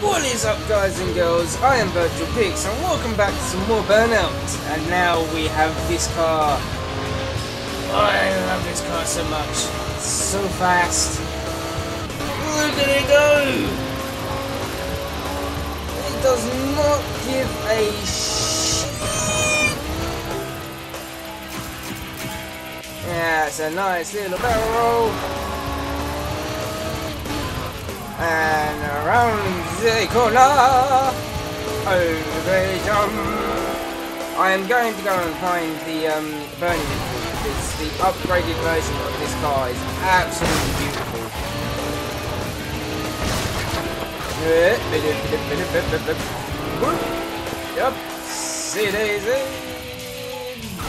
What is up guys and girls, I am Virtual Pix and welcome back to some more Burnout. And now we have this car. I love this car so much. It's so fast. Look at it go! It does not give a shit. Yeah, it's a nice little barrel roll. And around the corner, over the jump. I am going to go and find the um, burning because the upgraded version of this car is absolutely beautiful. Yep, see daisy.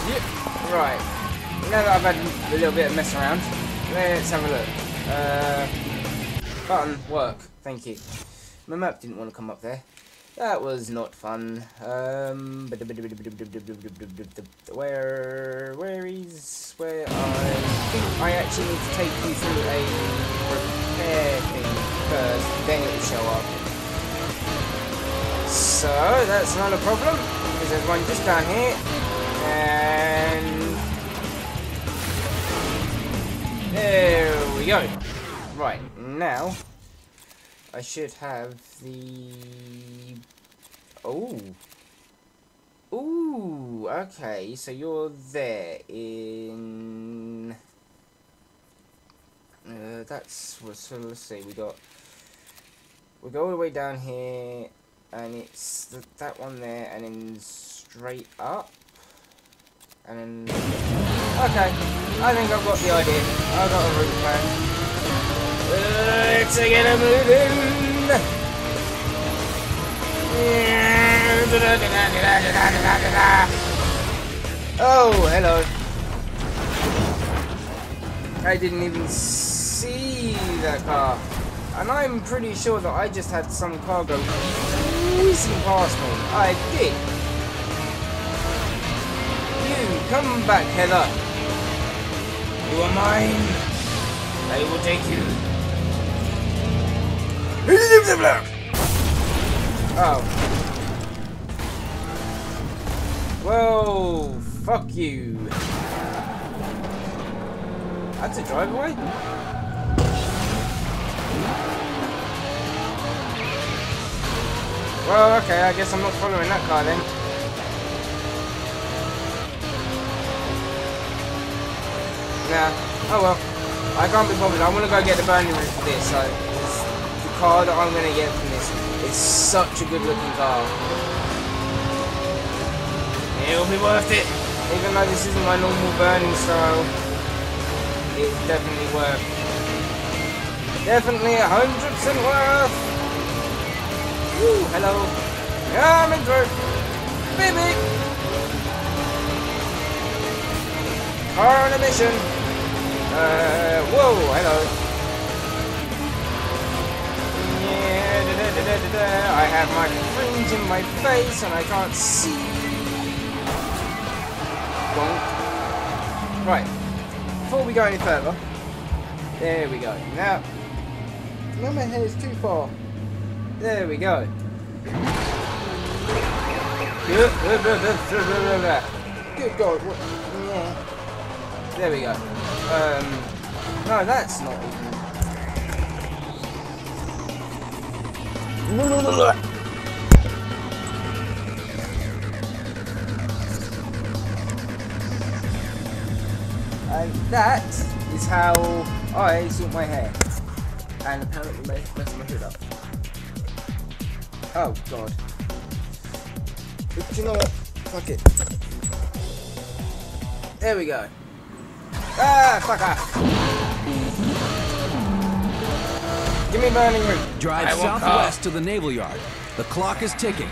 Yep, right. Now that I've had a little bit of mess around, let's have a look. Uh, Button, work. Thank you. My map didn't want to come up there. That was not fun. Um, where, where is, where I think I actually need to take you through a repair thing first, then it will show up. So, that's not a problem, because there's one just down here, and there we go. Right, now I should have the... Oh. Ooh, okay, so you're there in... Uh, that's... So let's see, we got... We go all the way down here, and it's the, that one there, and then straight up. And then... Okay, I think I've got the idea. I've got a route plan. Let's get it moving. Oh, hello. I didn't even see that car. And I'm pretty sure that I just had some car go past me. I did. You, come back, Heather. You are mine. I will take you. Oh. Whoa, fuck you. That's a driveway? Well, okay, I guess I'm not following that car then. Nah, oh well. I can't be bothered. I want to go get the burning room for this, so car that I'm going to get from this is such a good looking car. It'll be worth it. Even though this isn't my normal burning style, it's definitely worth. Definitely a 100% worth. Woo, hello. Yeah, I'm in through. Baby. Car on a mission. Uh, whoa, hello. Da, da, da. I have my fringe in my face and I can't see. Bonk. Right. Before we go any further, there we go. Now, now my hair is too far. There we go. Good God. What? There we go. Um, no, that's not even... And that is how I sort my hair. And apparently mess mess my hood up. Oh god. But you know what? Fuck it. There we go. Ah, fuck off. Give me burning route. Drive southwest to the naval yard. The clock is ticking.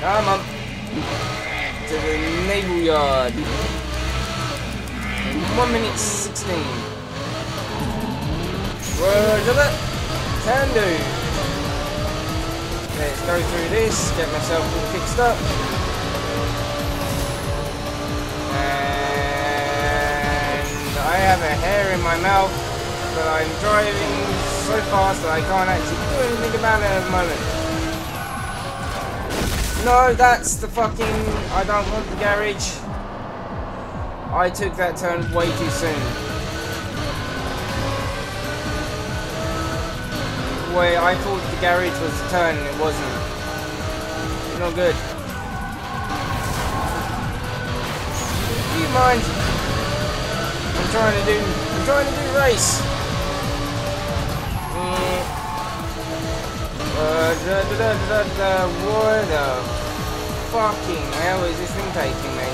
Come on. To the naval yard. In 1 minute 16. Roger that. Can do. Let's go through this, get myself all fixed up. And I have a hair in my mouth, but I'm driving so fast that I can't actually do anything about it at the moment. No, that's the fucking... I don't want the garage. I took that turn way too soon. Wait, I thought the garage was the turn and it wasn't. No good. Do you mind? I'm trying to do... I'm trying to do race. Where the fucking hell is this thing taking me?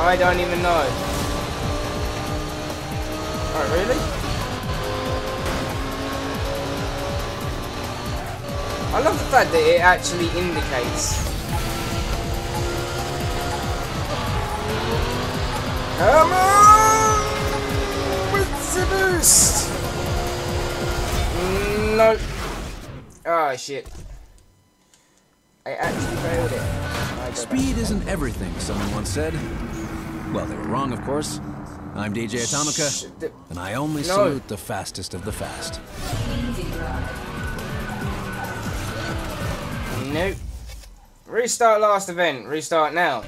I don't even know. Oh, really? I love the fact that it actually indicates. Come on! With the boost! No. Oh ah, shit. I actually failed it. Speed isn't everything, someone once said. Well, they were wrong, of course. I'm DJ Atomica, and I only No. salute the fastest of the fast. Nope. Restart last event. Restart now.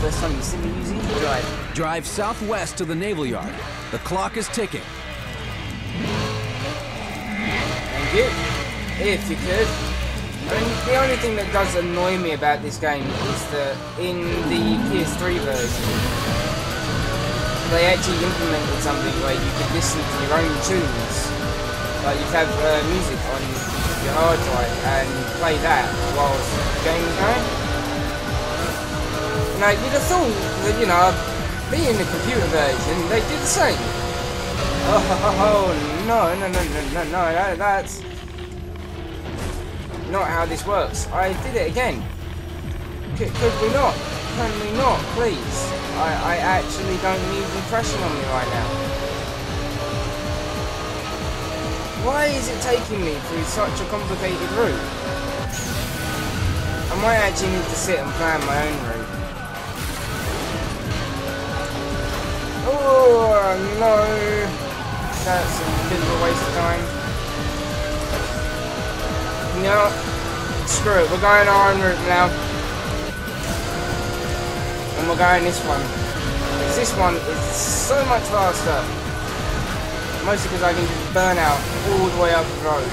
First time you see me using drive. Drive southwest to the Naval Yard. The clock is ticking. If you could. I mean, the only thing that does annoy me about this game is that in the PS3 version, they actually implemented something where you could listen to your own tunes. Like you have uh, music on your hard drive and play that whilst game going. Now you'd have thought that, you know, being the computer version, they did the same. Oh, no, no, no, no, no, no, that, that's not how this works. I did it again. C could we not? Can we not, please? I, I actually don't need crashing on me right now. Why is it taking me through such a complicated route? I might actually need to sit and plan my own route. Oh no! That's a bit of a waste of time. No, screw it. We're going on route now, and we're going this one. 'Cause this one is so much faster. Mostly because I can just burn out all the way up the road.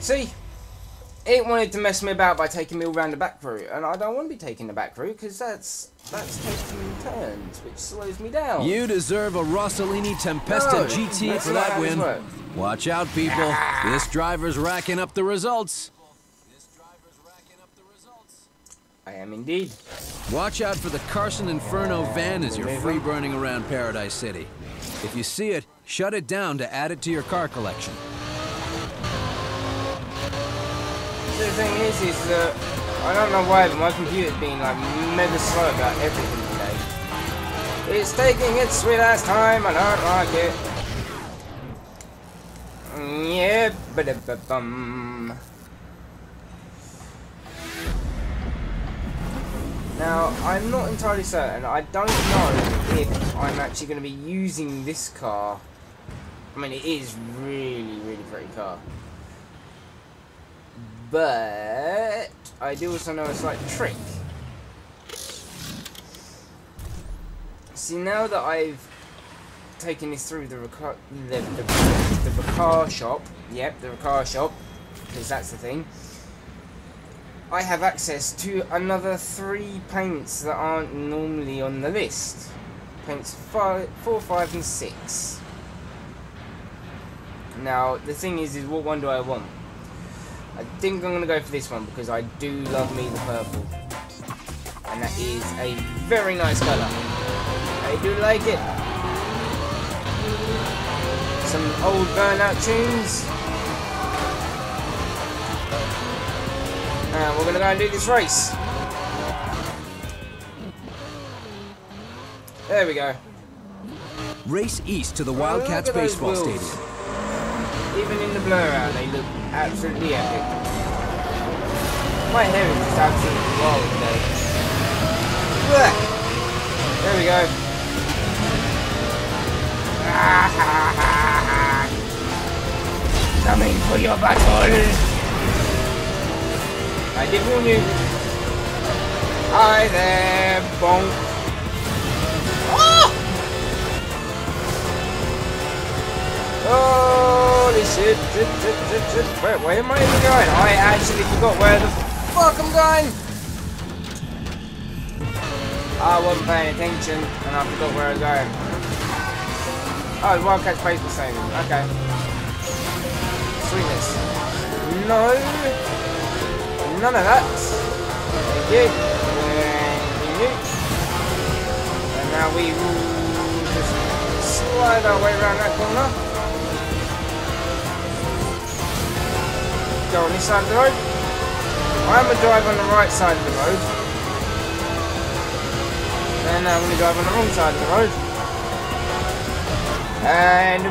See? It wanted to mess me about by taking me all around the back route, and I don't want to be taking the back route because that's that's taking turns, which slows me down. You deserve a Rossolini Tempesta No, GT for that win. Watch out, people. Ah. This driver's racking up the results. I am indeed. Watch out for the Carson Inferno van as you're free burning around Paradise City. If you see it, shut it down to add it to your car collection. The thing is, is that I don't know why, but my computer's been like mega slow about everything today. It's taking its sweet ass time. I don't like it. Yeah, but bum. Now, I'm not entirely certain. I don't know if I'm actually going to be using this car. I mean, it is really, really pretty car. But I do also know a slight trick. See, now that I've taken this through the recar the, the, the recar shop, yep, the recar shop, because that's the thing, I have access to another three paints that aren't normally on the list. Paints five, 4, 5 and 6. Now, the thing is, is what one do I want? I think I'm going to go for this one because I do love me the purple. And that is a very nice colour. I do like it. Some old burnout tunes. And we're going to go and do this race. There we go. Race east to the Wildcats at those baseball wheels. stadium. Even in the blur out, they look absolutely epic. My hair is just absolutely wild today. Look! There we go. Coming for your battle. I did warn you. Hi there, bonk. Ah! Oh! Where, where am I even going? I actually forgot where the fuck I'm going. I wasn't paying attention and I forgot where I'm going. Oh, Wildcat's baseball stadium. Okay. Sweetness. No. None of that. Thank you. Thank you. And now we will just slide our way around that corner. Go on this side of the road. I'm going to drive on the right side of the road. And uh, I'm going to drive on the wrong side of the road. And.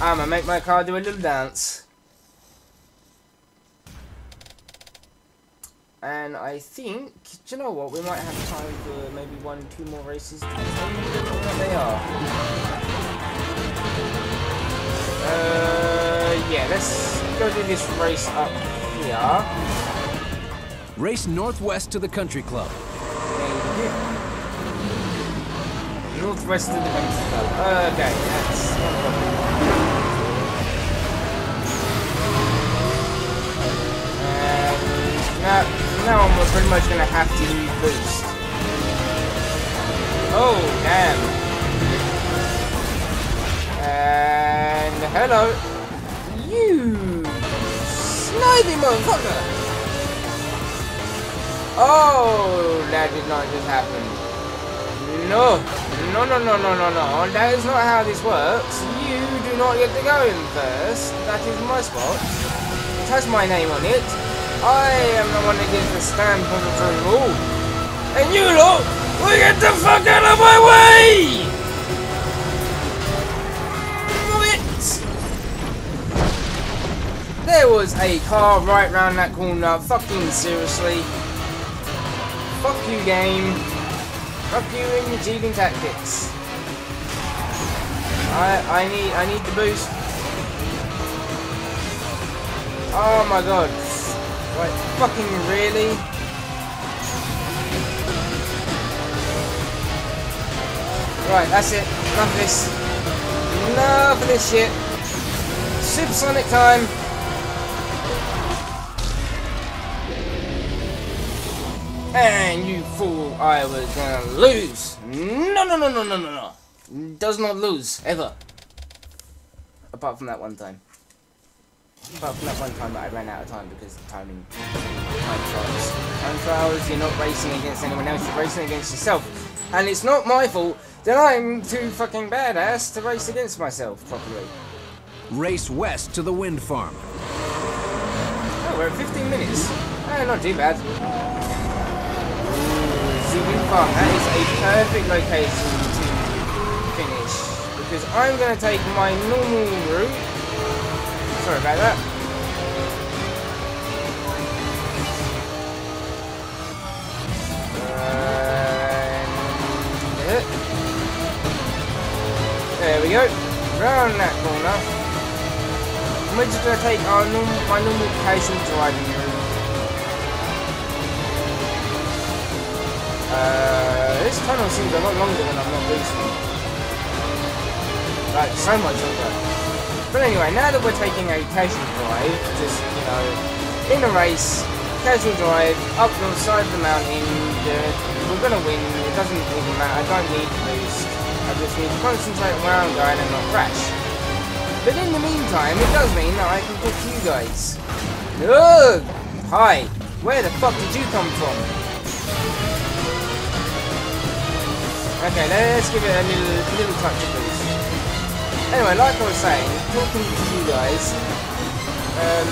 I'm gonna make my car do a little dance. And I think, do you know what? We might have time for maybe one, two more races. What they are. Uh, yeah. Let's go do this race up here. Race northwest to the country club. Northwest of the country club. Okay, that's not. And now, now we're pretty much to have to use boost. Oh, damn. And hello. You snivy motherfucker. Oh, that did not just happen. No, no, no, no, no, no, no. That is not how this works. You do not get to go in first. That is my spot. It has my name on it. I am the one that gets the stamp of approval. And you lot, will get the fuck out of my way! There was a car right round that corner. Fucking seriously. Fuck you, game. Fuck you and your cheating tactics. I I need I need the boost. Oh my god. Like fucking really? Right, that's it. Enough of this. Enough of this shit. Supersonic time. And you fool, I was gonna lose. No, no, no, no, no, no, no. Does not lose, ever. Apart from that one time. Apart from that one time that I ran out of time because of timing. Time trials. Time trials, you're not racing against anyone else, you're racing against yourself. And it's not my fault that I'm too fucking badass to race against myself properly. Race west to the wind farm. Oh, we're at 15 minutes. Eh, not too bad. Ziggin Farm, that is a perfect location to finish. Because I'm going to take my normal route. Sorry about that. There we go. Round that corner. We're just to take our normal, my normal casual driving. Uh, this tunnel seems a lot longer than I'm not boosting. Like, so much longer. But anyway, now that we're taking a casual drive, just, you know, in a race, casual drive, up the side of the mountain, we're gonna win, it doesn't even matter, I don't need to boost. I just need to concentrate on where I'm going and not crash. But in the meantime, it does mean that I can talk to you guys. Ugh! Hi! Where the fuck did you come from? Okay, let's give it a little, little touch of boost. Anyway, like I was saying, talking to you guys, um,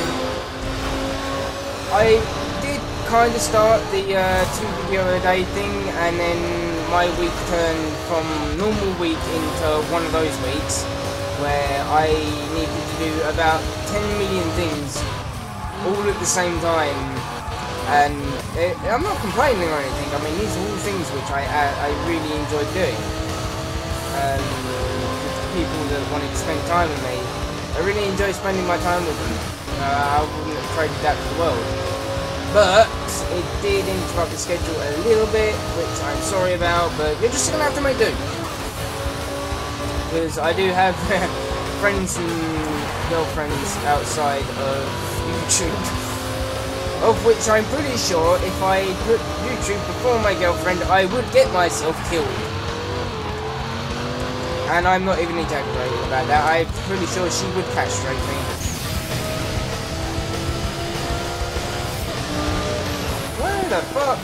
I did kind of start the uh, two video a day thing, and then my week turned from normal week into one of those weeks where I needed to do about 10 million things all at the same time. And it, I'm not complaining or anything. I mean, these are all things which I I, I really enjoy doing. Uh, people that wanted to spend time with me, I really enjoy spending my time with them. Uh, I wouldn't have traded that for the world. But it did interrupt the schedule a little bit, which I'm sorry about. But you're just gonna have to make do because I do have friends and girlfriends outside of YouTube, of which I'm pretty sure if I put YouTube before my girlfriend, I would get myself killed. And I'm not even exaggerating about that. I'm pretty sure she would castrate me. Where the fuck?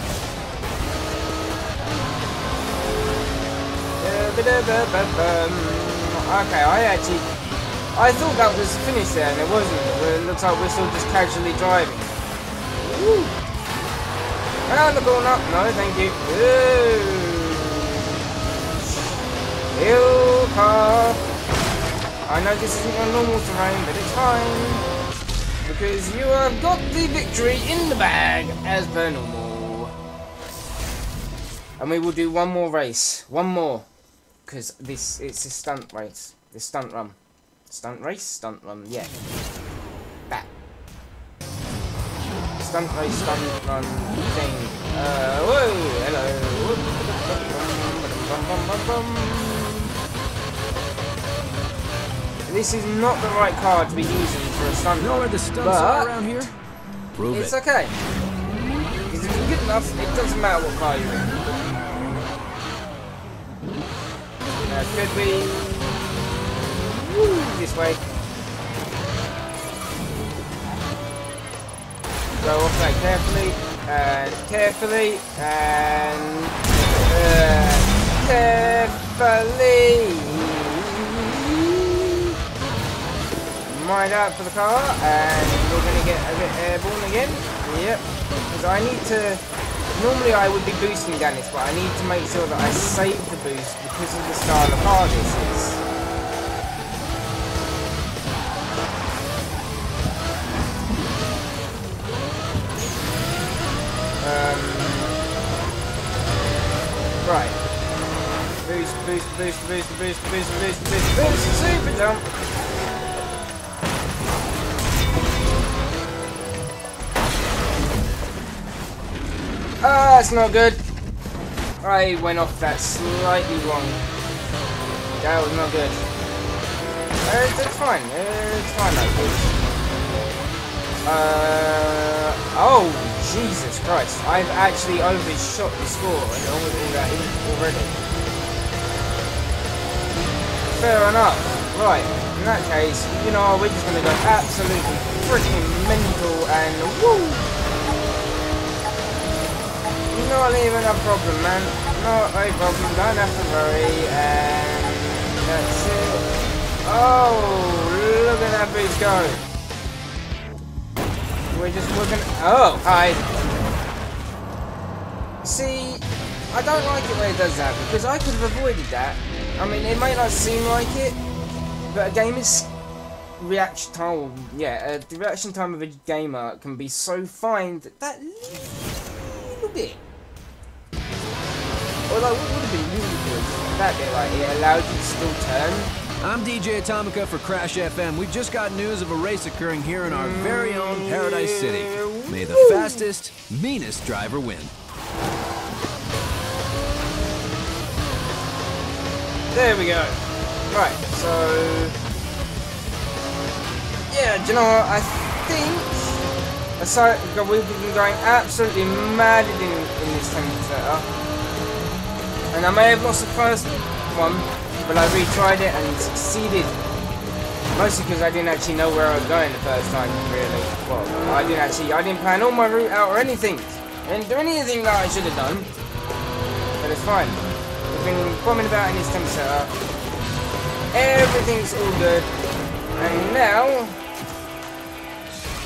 Okay, I actually... I thought that was finished there, and it wasn't. It looks like we're still just casually driving. Woo! Around the corner. No, thank you. Ooh. Hill car. I know this isn't your normal terrain, but it's fine. Because you have got the victory in the bag, as per normal. And we will do one more race. One more. Because this, it's a stunt race. The stunt run. Stunt race? Stunt run, yeah. That. Stunt race, stunt run thing. Uh, whoa, hello. This is not the right car to be using for a stunt You know run, where the stunts but are around here? Prove It's it. okay. Because if you're good enough, it doesn't matter what car you're in. Now, could we... Woo, this way. Go off that carefully, and carefully, and... Out for the car, and we're going to get a bit airborne again. Yep. Because I need to... Normally I would be boosting down this, but I need to make sure that I save the boost because of the style of car this is. Um, right. Boost, boost, boost, boost, boost, boost, boost, boost, boost, super jump. That's not good. I went off that slightly wrong. That was not good. Uh, it's, fine. It's fine, uh, oh, Jesus Christ. I've actually overshot the score and all all that already. Fair enough. Right, in that case, you know, we're just going to go absolutely freaking mental and woo! Not even a problem, man. Not a problem. Don't have to worry. And that's it. Oh, look at that boost go. We're just looking. Oh, hi. See, I don't like it when it does that because I could have avoided that. I mean, it may not seem like it, but a game is reaction time. Yeah, uh, the reaction time of a gamer can be so fine that that little bit Although what would have been really good, that bit right here allowed you to still turn. I'm DJ Atomica for Crash FM. We've just got news of a race occurring here in our very own Paradise City. May the fastest, meanest driver win. There we go. Right, so yeah, do you know what? I think aside we've been going absolutely mad in, in this setup. And I may have lost the first one, but I retried it and succeeded. Mostly because I didn't actually know where I was going the first time, really. Well, I didn't actually, I didn't plan all my route out or anything. I didn't do anything that I should have done. But it's fine. We've been bombing about in this temp setup. Everything's all good. And now,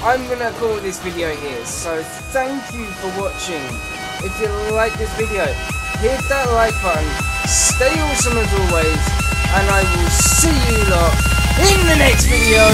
I'm gonna call this video here. So thank you for watching. If you like this video, hit that like button, stay awesome as always, and I will see you lot in the next video.